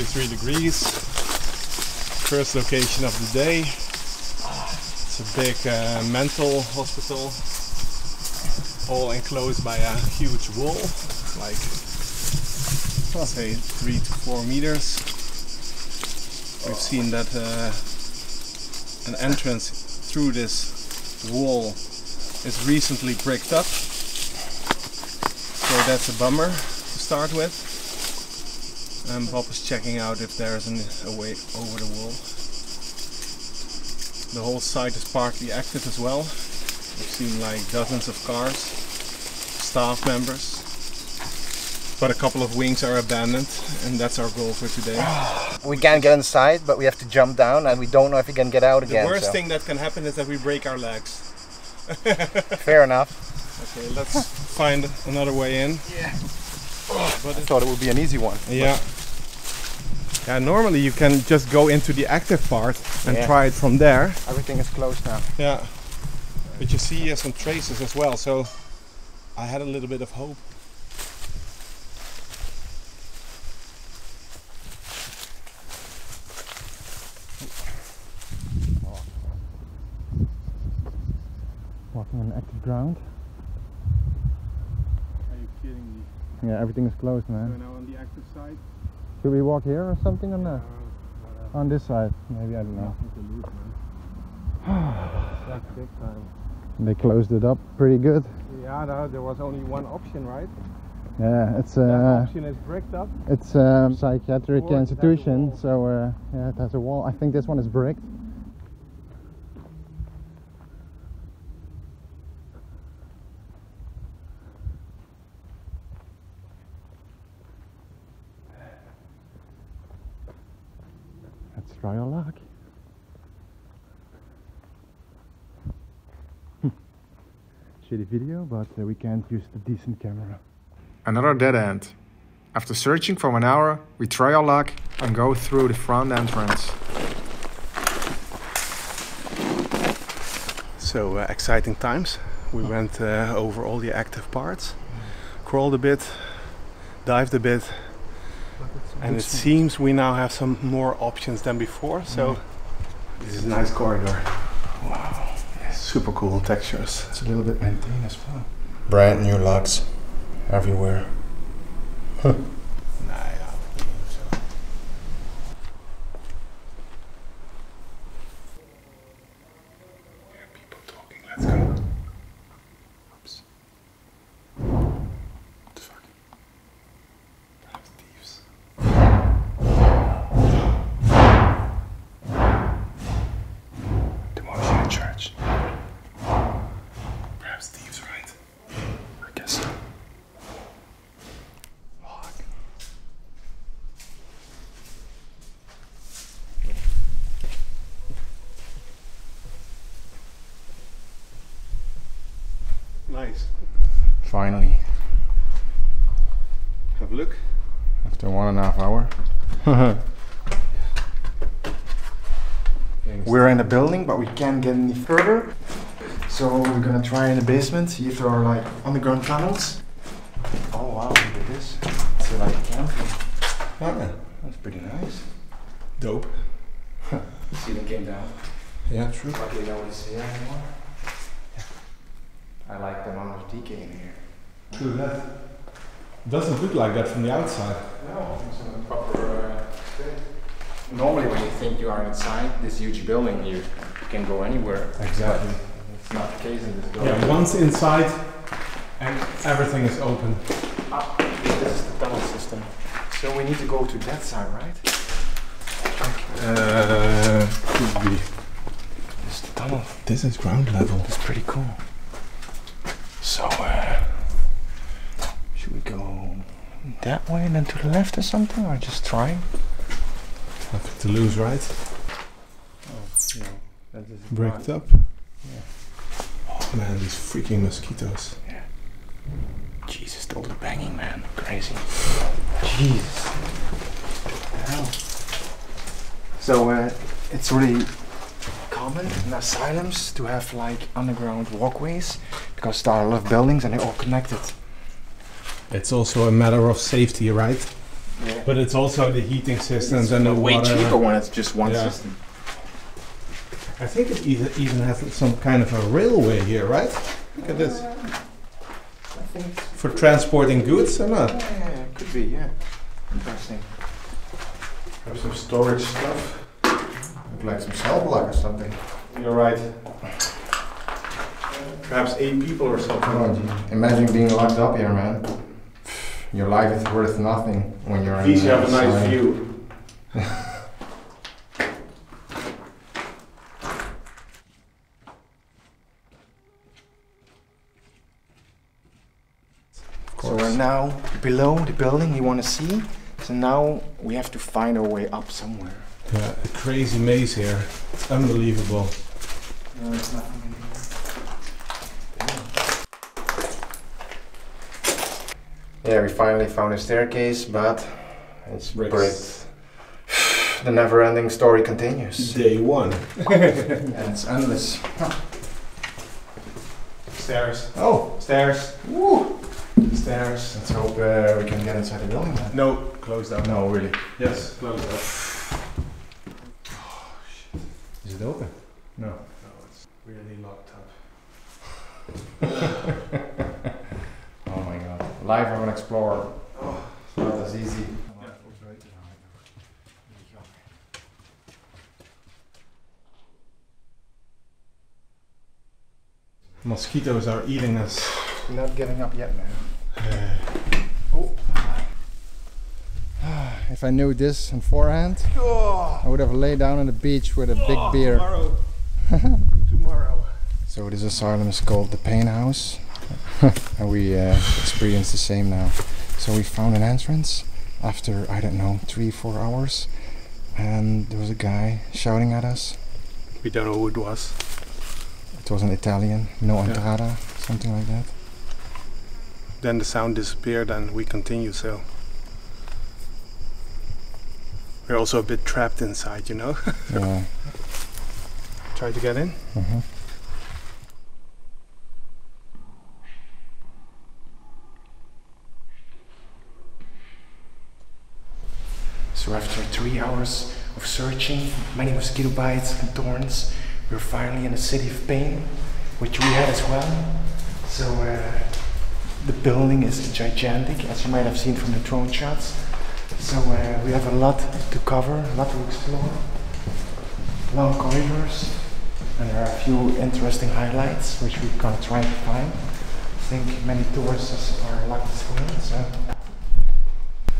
Thirty-three degrees. First location of the day. It's a big uh, mental hospital, all enclosed by a huge wall, like I'll say three to four meters. We've seen that uh, an entrance through this wall is recently bricked up, so that's a bummer to start with. And Bob is checking out if there's an, a way over the wall. The whole site is partly active as well. We've seen like dozens of cars, staff members. But a couple of wings are abandoned, and that's our goal for today. We can't get inside, but we have to jump down, and we don't know if we can get out again. The worst so- thing that can happen is that we break our legs. Fair enough. Okay, let's find another way in. I thought it would be an easy one. Yeah. Yeah, normally you can just go into the active part and Yeah. try it from there. Everything is closed now. Yeah. But you see uh, some traces as well, so I had a little bit of hope. Walking on active ground. Are you kidding me? Yeah, everything is closed, man. now on the active side. Should we walk here or something on the Uh, on this side? Maybe I don't know. nothing to lose, big time. They closed it up pretty good. Yeah, no, there was only one option, right? Yeah, it's that uh, option is bricked up. it's a psychiatric Or has a institution, so uh, yeah, it has a wall. I think this one is bricked. Let's try our luck. Shitty video, but uh, we can't use the decent camera. Another dead end. After searching for an hour, we try our luck and go through the front entrance. So uh, exciting times. We went uh, over all the active parts, crawled a bit, dived a bit, and it seems we now have some more options than before. So this is a nice corridor. Wow, yeah, super cool textures. It's a little bit maintained as well. Brand new locks everywhere. Nah, yeah, I think so. Hear people talking. Let's go. Oops. What the fuck? Perhaps thieves. Demolishing a church. Perhaps thieves, right? I guess so. Fuck. Nice. Finally, Have a look. after one and a half hour. We're in the building, but we can't get any further. So we're gonna try in the basement, see if there are like underground tunnels. Oh wow, look at this. It's like a camping. Yeah, that's pretty nice. Dope. Ceiling came down. Yeah, true. Luckily nobody's here anymore. I like the amount of decay in here. True that. Doesn't look like that from the outside. No, it's in a proper uh. Normally when you think you are inside this huge building, you can go anywhere. Exactly. It's not the case in this building. Yeah, once inside, and everything is open. Ah, this is the tunnel system. So we need to go to that side, right? Uh, to be. This tunnel This is ground level. It's pretty cool. So, uh, should we go that way and then to the left or something, or just try? Nothing to lose, right? Oh, yeah. That is Bricked up. Yeah. Oh man, these freaking mosquitoes. Yeah. Jesus, all the banging, man. Crazy. Jesus. Hell. So, uh, it's really common in asylums to have like underground walkways because there are a lot of buildings and they're all connected. It's also a matter of safety, right? Yeah. But it's also the heating systems and the way water. cheaper when it's just one Yeah. system. I think it either even has some kind of a railway here, right? Look at this. I think For transporting goods or not? yeah, yeah, yeah, could be, yeah. Interesting. Have some storage stuff. Look like some cell block or something. You're right. Perhaps eight people or something. Oh, gee. Imagine being locked up here, man. Your life is worth nothing when you're At least you have a nice inside. view. So we're now below the building we want to see. So now we have to find our way up somewhere. Yeah, a crazy maze here. It's unbelievable. No, there's nothing in here. Yeah, we finally found a staircase, but it's Bricks. bricked. The never-ending story continues, Day one. and it's endless. Stairs. Oh, Stairs. woo! Stairs. Let's hope uh, we can get inside the building then. No, closed up. No, really. Yes, closed up. Is it open? No. No, it's really locked up. Oh my. Life of an explorer. Oh, it's not as easy. Mosquitoes are eating us. Not getting up yet, man. Uh, oh, if I knew this beforehand, oh. I would have laid down on the beach with a big oh, beer. Tomorrow. Tomorrow. So this asylum is called the Pain House, and we uh, experience the same now. So we found an entrance after I don't know three four hours, and there was a guy shouting at us. We don't know who it was. It was an Italian, no Yeah. entrada, something like that. Then the sound disappeared and we continue, so. We're also a bit trapped inside, you know? Yeah. Try to get in. mhm. So after three hours of searching, many mosquito bites and thorns, we're finally in the city of pain, which we had as well. So uh, the building is gigantic, as you might have seen from the drone shots. So uh, we have a lot to cover, a lot to explore. Long corridors, and there are a few interesting highlights which we're gonna try to find. I think many tourists are locked as well, so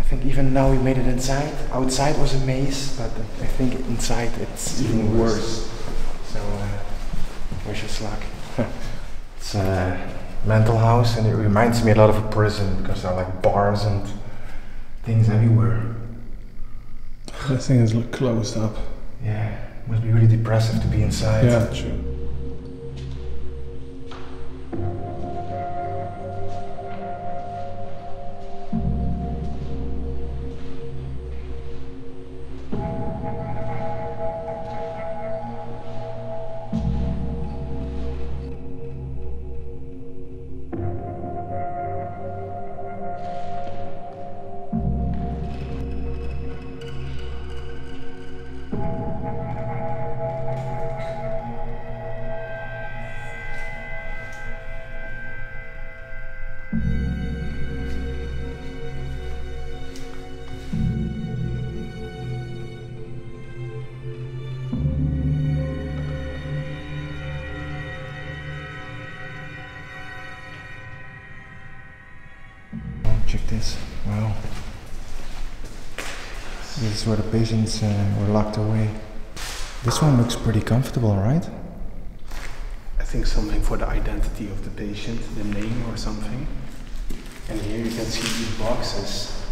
I think even now we made it inside. Outside was a maze, but I think inside it's even worse. So uh, wish us luck. it's a mental house, and it reminds me a lot of a prison because there are like bars and things everywhere. This thing is closed up. Yeah, must be really depressive to be inside. Yeah, true. Is where the patients uh, were locked away. This one looks pretty comfortable, right? I think something for the identity of the patient, the name or something. And here you can see these boxes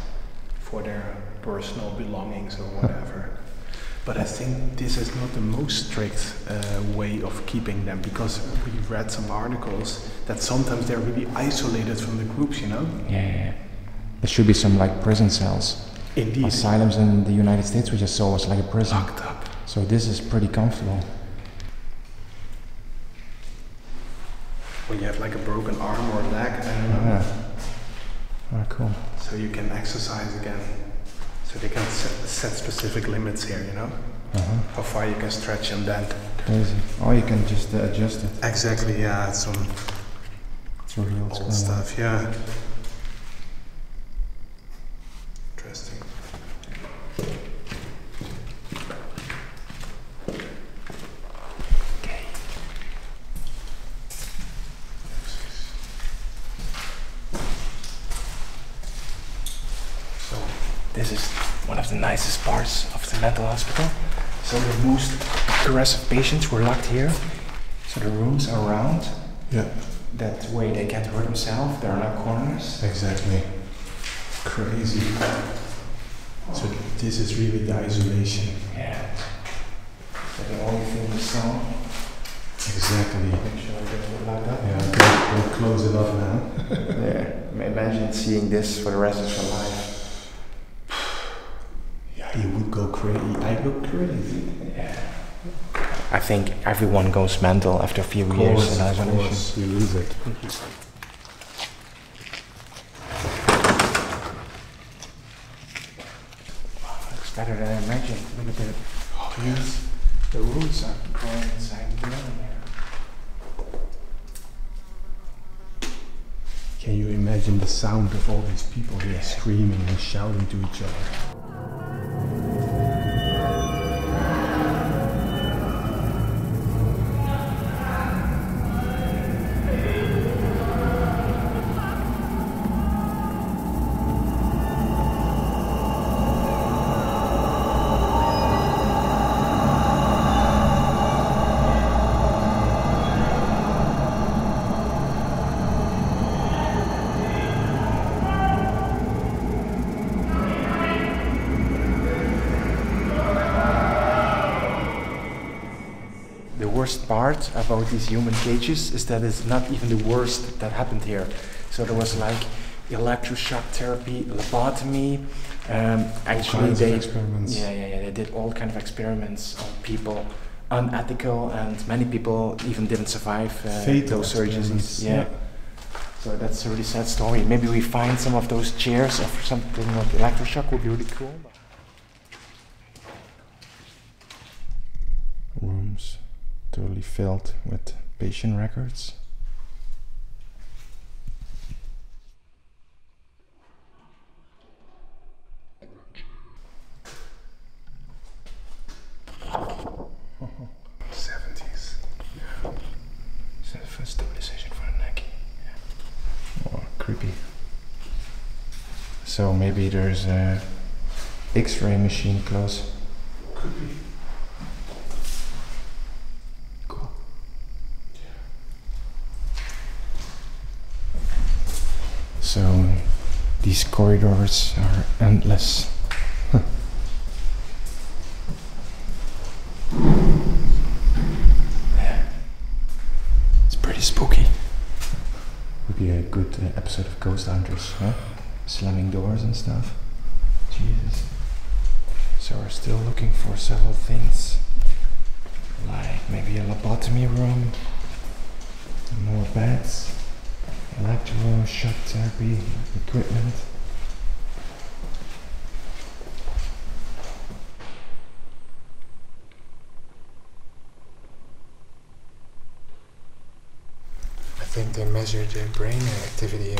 for their personal belongings or whatever. but I think this is not the most strict uh, way of keeping them because we've read some articles that sometimes they're really isolated from the groups, you know? Yeah, yeah, yeah. There should be some like prison cells. Indeed. Asylums in the United States, we just saw was like a prison. Locked up. So this is pretty comfortable. When you have like a broken arm or leg, I don't know. Yeah. Ah, cool. So you can exercise again. So they can set, set specific limits here, you know? Uh-huh. How far you can stretch and bend. Crazy. Oh, you can just uh, adjust it. Exactly, yeah, it's some It's old stuff, yeah. Interesting. So this is one of the nicest parts of the mental hospital. So the most aggressive patients were locked here. So the rooms are round. Yeah, That way they can't hurt themselves. There are no corners. exactly. Crazy. So this is really the isolation. Yeah. So the only thing we saw. Exactly. Make sure I get it like that. Yeah, okay, we'll close it off now. Yeah. Imagine seeing this for the rest of your life. Yeah, you would go crazy. I go crazy. Yeah. I think everyone goes mental after a few years in isolation. Course, you lose it. Wow, Looks better than I imagined. Look at the trees. The roots are growing inside the building here. Can you imagine the sound of all these people here screaming and shouting to each other? Part about these human cages is that it's not even the worst that happened here. So there was like electroshock therapy, lobotomy. Um, actually, they experiments. Yeah, yeah, yeah. They did all kind of experiments on people, unethical, and many people even didn't survive uh, those surgeries. Yeah. yeah. So that's a really sad story. Maybe we find some of those chairs or something like electroshock would be really cool. Rooms totally filled with patient records. Seventies. So for stabilization for the neck. Oh, creepy. So maybe there's a X-ray machine close. Could be. Cool. So these corridors are endless. it's pretty spooky. Would be a good uh, episode of Ghost Hunters, huh? Slamming doors and stuff. Jesus. So we're still looking for several things. Like maybe a lobotomy room, more beds, electroshock therapy equipment. think they measure the brain activity here.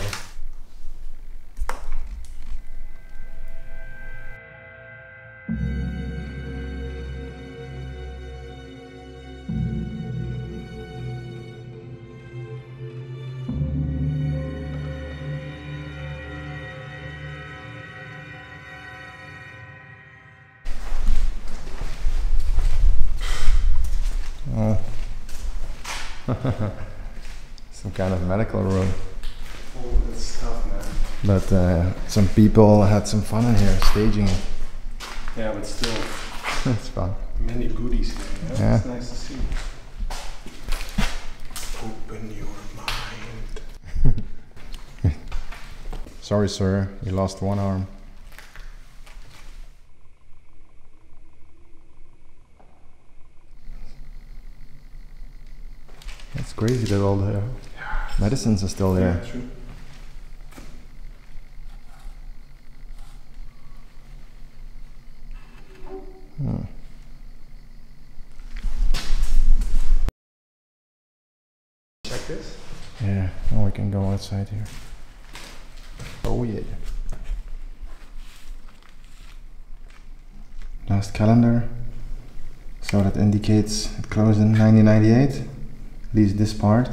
Oh. Some kind of medical room. That's tough, man. But uh, some people had some fun in here staging it. Yeah, but still, it's fun. many goodies here. Yeah, Yeah. it's nice to see. Open your mind. Sorry, sir, you lost one arm. It's crazy that all the medicines are still there. Yeah, true. Hmm. Check this. Yeah, now we can go outside here. Oh yeah. Last calendar. So that indicates it closed in 1998. At least this part.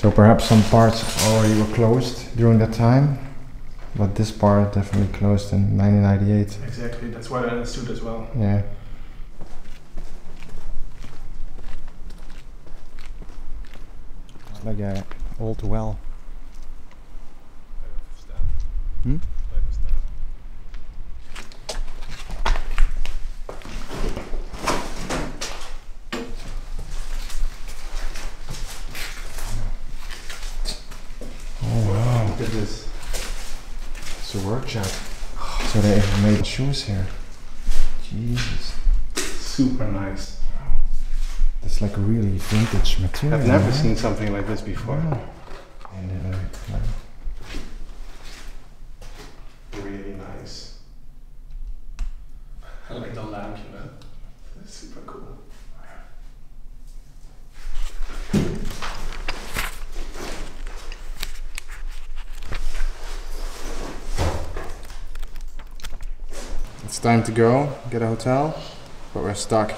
So perhaps some parts already were closed during that time. But this part definitely closed in 1998. Exactly, that's what I understood as well. Yeah. It's like a old well. Hmm? Oh wow. Look at this. So they even made shoes here. Jesus. Super nice. That's like a really vintage material. I've never huh? seen something like this before. Wow. And, uh, like- Really nice. I like the lamp, you know. It's super cool. It's time to go, get a hotel, but we're stuck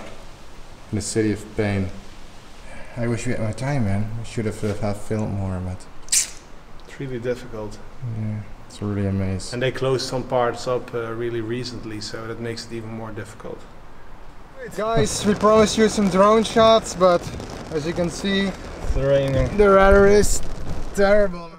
in the city of pain. I wish we had more time, man. We should have uh, have filmed more, but It's really difficult. yeah, it's really amazing. And they closed some parts up uh, really recently, so that makes it even more difficult. Guys, we promised you some drone shots, but as you can see, It's raining. the weather is terrible.